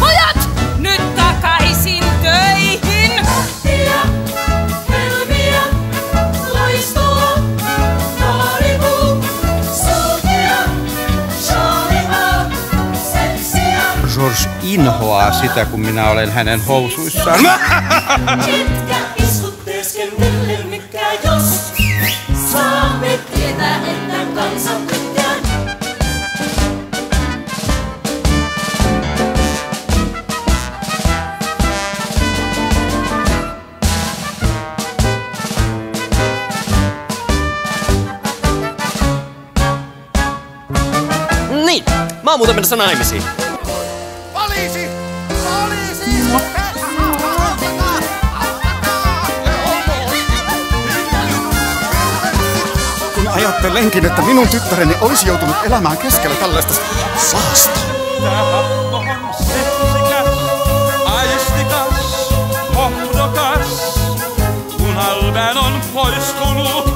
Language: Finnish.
Pojat, nyt takaisin töihin! Tahtia, helmiä, loistoa, taaripuu, sulkea, shaalia, seksiä. George inhoaa sitä, kun minä olen hänen housuissaan. Mitkä iskut teeskennellen, mikä jos saamme tietää, että kansa mä oon muuten menossa naimisiin. Poliisi! Poliisi! Kun ajattelenkin, että minun tyttäreni olisi joutunut elämään keskellä tällaista saasta. on seksikäs, aistikas, hohdokas. Kun Alben on poistunut,